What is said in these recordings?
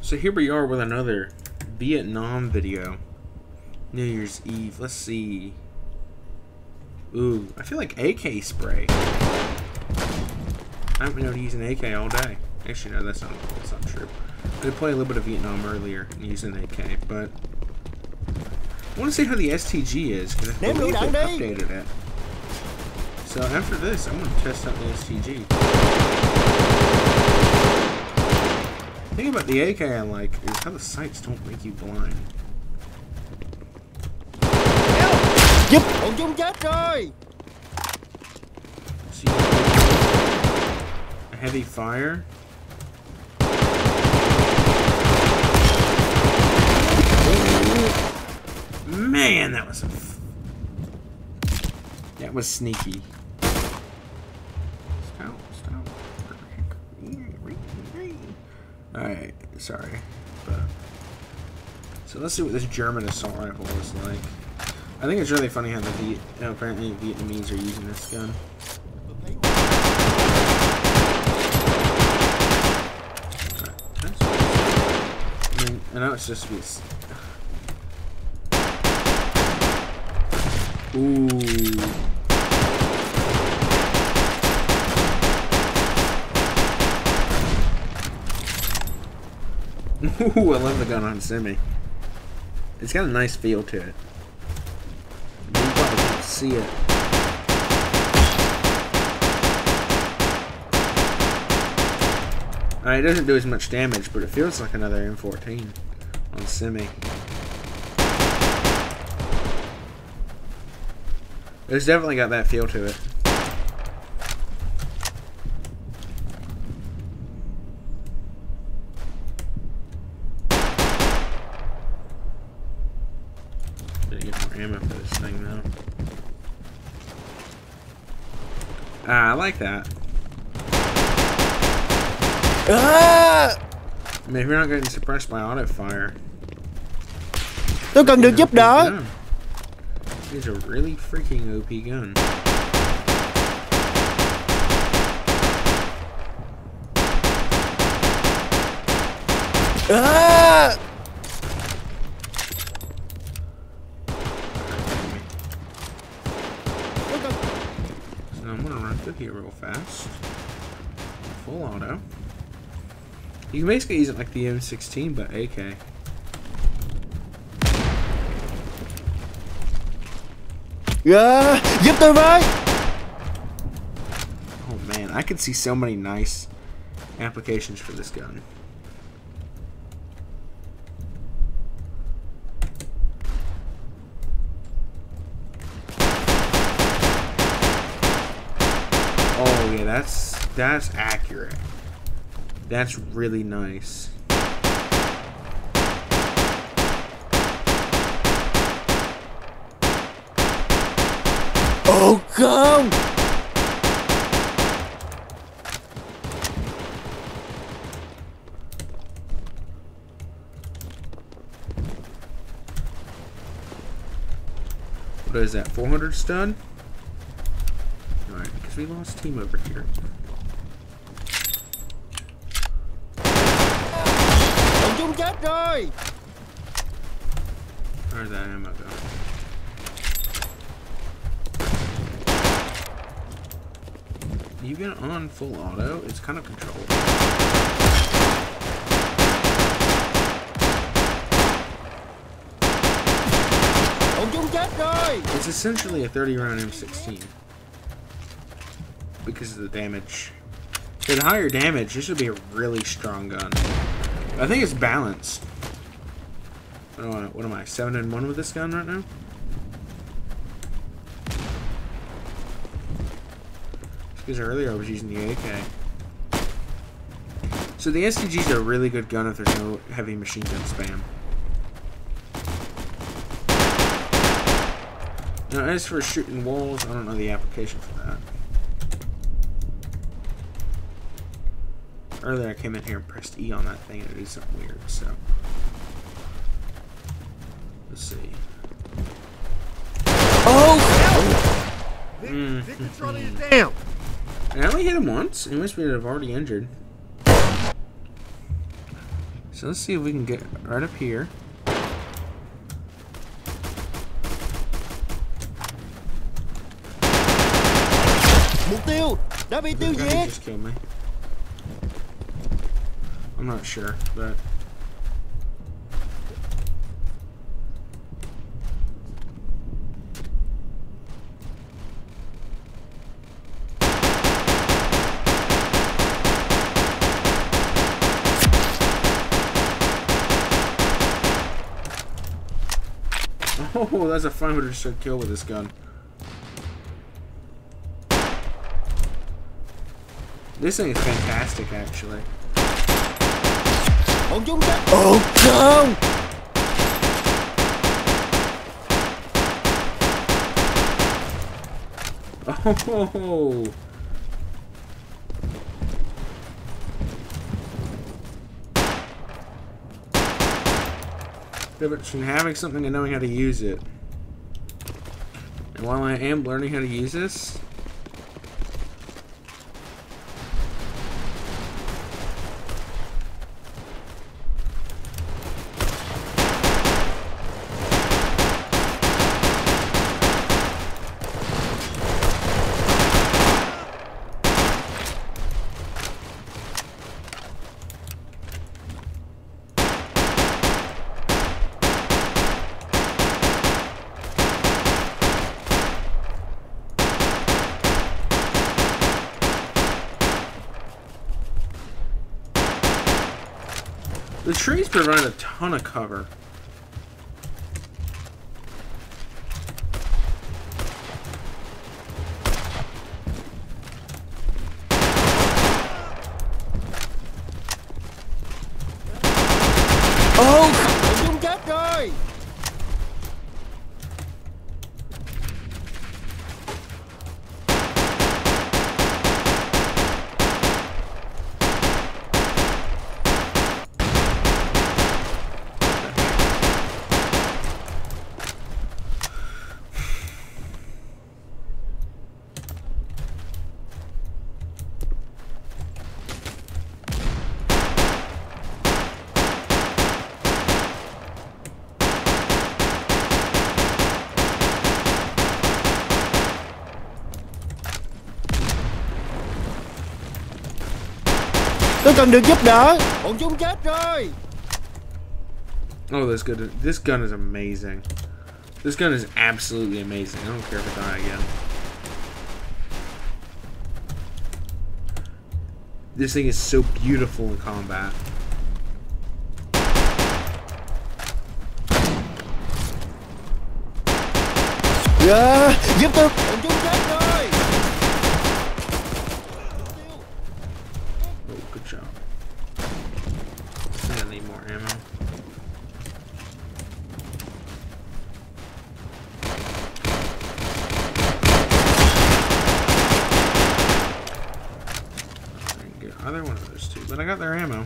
So here we are with another Vietnam video. New Year's Eve. Let's see. Ooh, I feel like AK spray. I haven't been able to use an AK all day. Actually, no, that's not that's not true. I did play a little bit of Vietnam earlier and using an AK, but I want to see how the STG is because I believe they updated it. So after this, I'm going to test out the STG. The thing about the AK I like is how the sights don't make you blind. Giúp Bọn chúng chết rồi So a heavy fire. Man, that was that was sneaky. Stop, stop. Alright, sorry. But, so let's see what this German assault rifle is like. I think it's really funny how the Viet, apparently Vietnamese are using this gun. I mean, I know it's just to be. Ooh. Ooh, I love the gun on Semi. It's got a nice feel to it. You probably can't see it. Uh, it doesn't do as much damage, but it feels like another M14 on Semi. It's definitely got that feel to it. Gotta get more ammo for this thing now. Ah, I like that. à, mean, if you're not getting suppressed by auto fire, Tôi cần được giúp đỡ. It's a really freaking OP gun. à, ah Tôi cần So I'm gonna run through here real fast. Full auto. You can basically use it like the M16, but AK. Yeah, get tôi với Oh man, I could see so many nice applications for this gun. Oh yeah, that's that's accurate. That's really nice. Oh, không What is that? 400 stun? We lost team over here. Bọn chúng chết rồi Where'd that ammo go? Even on full auto, it's kind of controlled. Bọn chúng chết rồi It's essentially a 30 round M16. Because of the damage. The higher damage, this would be a really strong gun. I think it's balanced. What am I, what am I 7 and 1 with this gun right now? Because earlier I was using the AK. So the STG is a really good gun if there's no heavy machine gun spam. Now, as for shooting walls, I don't know the application for that. Earlier I came in here and pressed E on that thing and it did something weird, so. Let's see. Ồ Mm. Damn I only hit him once. He must be have already injured. So let's see if we can get right up here. Mục tiêu đã bị tiêu I think he diệt. just killed me. I'm not sure, but Oh, that's a 500 shot kill with this gun. This thing is fantastic, actually. Bọn chúng chết. Ồ không. Oh, difference between having something and knowing how to use it. And while I am learning how to use this, the trees provide a ton of cover. Oh, Ồ. Bọn chúng chết rồi. Tôi cần được giúp đỡ. Bọn chúng chết rồi. Oh, this good. This gun is amazing. This gun is absolutely amazing. I don't care if I die again. This thing is so beautiful in combat. Dạ, giúp tôi. Bọn chúng chết rồi. Oh, good job. I think I need more ammo. I didn't get either one of those two, but I got their ammo.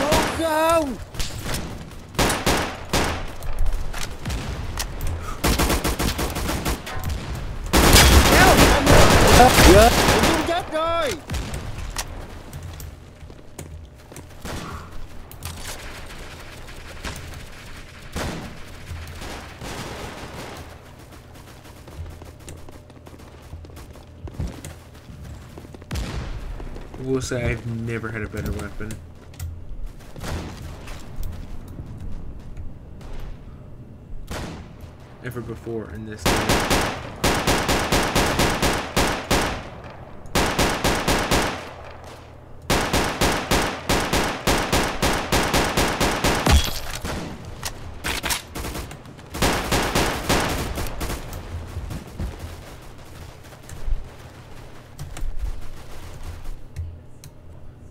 Ồ không. Dạ. Bọn chúng chết rồi. I will say I've never had a better weapon. Ever before in this game.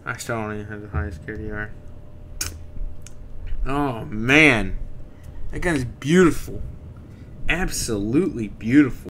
I still don't even have the highest KDR. Oh man, that gun is beautiful, absolutely beautiful.